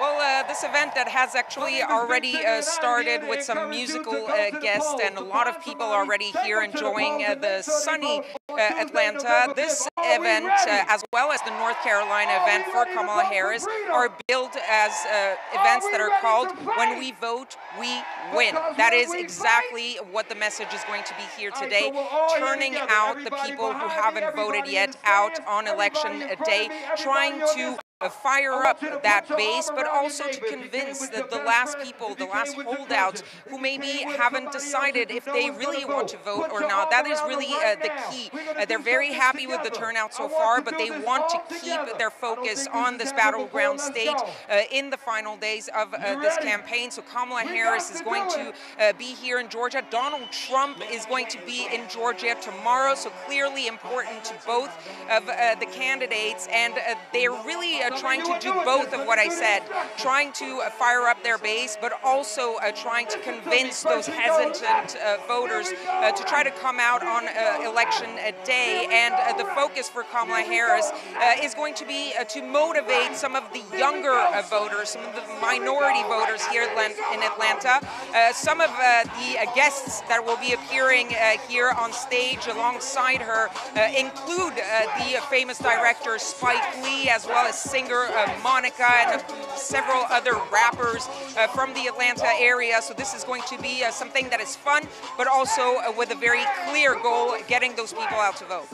Well, uh, this event that has actually already uh, started with some musical uh, guests and a lot of people already here enjoying uh, the sunny uh, Atlanta. This event, uh, as well as the North Carolina event for Kamala Harris, are billed as events that are called When We Vote, We Win. That is exactly what the message is going to be here today, turning out the people who haven't voted yet out on election day, trying to fire up that base, but also to convince the, the last people, the last holdouts who maybe haven't decided if they really want to vote or not. That is really uh, the key. Uh, they're very happy with the turnout so far, but they want to keep their focus on this battleground state uh, in the final days of uh, this campaign. So Kamala Harris is going to uh, be here in Georgia. Donald Trump is going to be in Georgia tomorrow, so clearly important to both of uh, the candidates, and they're really trying to do both of what I said, trying to uh, fire up their base, but also uh, trying to convince those hesitant uh, voters uh, to try to come out on uh, election uh, day. And the focus for Kamala Harris is going to be to motivate some of the younger voters, some of the minority voters here in Atlanta. some of the guests that will be appearing here on stage alongside her include the famous director Spike Lee, as well as singer singer uh, Monica and uh, several other rappers uh, from the Atlanta area. So this is going to be uh, something that is fun, but also uh, with a very clear goal, getting those people out to vote.